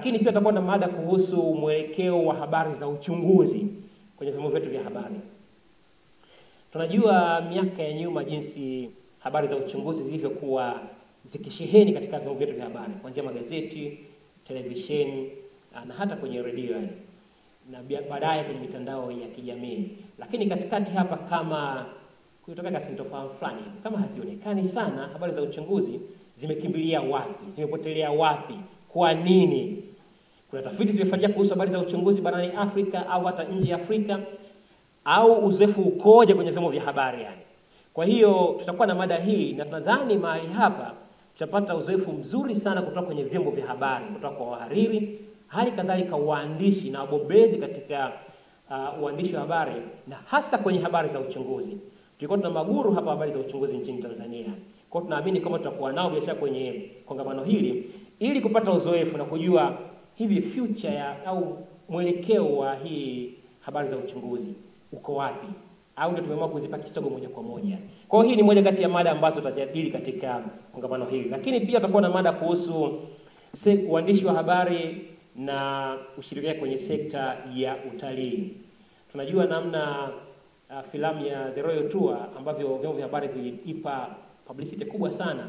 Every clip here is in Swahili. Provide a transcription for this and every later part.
Lakini pia tutakuwa na mada kuhusu mwelekeo wa habari za uchunguzi kwenye vyombo vyetu vya habari. Tunajua miaka ya nyuma jinsi habari za uchunguzi zilivyokuwa zikisheheni katika vyombo vyetu vya habari, kuanzia magazeti, televisheni na hata kwenye redio yani, na baadaye kwenye mitandao ya kijamii. Lakini katikati hapa, kama kutokea sintofahamu fulani, kama hazionekani sana habari za uchunguzi, zimekimbilia wapi? Zimepotelea wapi? Kwa nini? Kuna tafiti zimefanyika kuhusu habari za uchunguzi barani Afrika au hata nje ya Afrika, au uzoefu ukoje kwenye vyombo vya habari yani. Kwa hiyo tutakuwa na mada hii na tunadhani mahali hapa tutapata uzoefu mzuri sana kutoka kwenye vyombo vya habari, kutoka kwa wahariri, hali kadhalika waandishi na wabobezi katika uh, uandishi wa habari na hasa kwenye habari za uchunguzi. Tulikuwa tuna maguru hapa habari za uchunguzi nchini Tanzania. Kwa hiyo tunaamini kama tutakuwa nao bila shaka kwenye kongamano hili ili kupata uzoefu na kujua hivi future ya au mwelekeo wa hii habari za uchunguzi uko wapi, au ndio tumeamua kuzipa kisogo moja kwa moja. Kwa hiyo hii ni moja kati ya mada ambazo tutajadili katika kongamano hili, lakini pia tutakuwa na mada kuhusu uandishi wa habari na ushirikiano kwenye sekta ya utalii. Tunajua namna uh, filamu ya The Royal Tour ambavyo vyombo vya habari viliipa publicity kubwa sana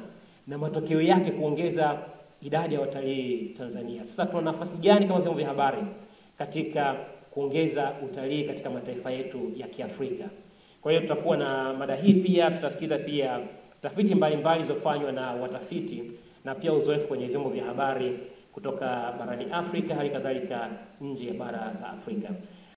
na matokeo yake kuongeza idadi ya watalii Tanzania. Sasa tuna nafasi gani kama vyombo vya habari katika kuongeza utalii katika mataifa yetu ya Kiafrika? Kwa hiyo tutakuwa na mada hii pia, tutasikiza pia tafiti mbalimbali zilizofanywa na watafiti na pia uzoefu kwenye vyombo vya habari kutoka barani Afrika hali kadhalika nje ya bara la Afrika.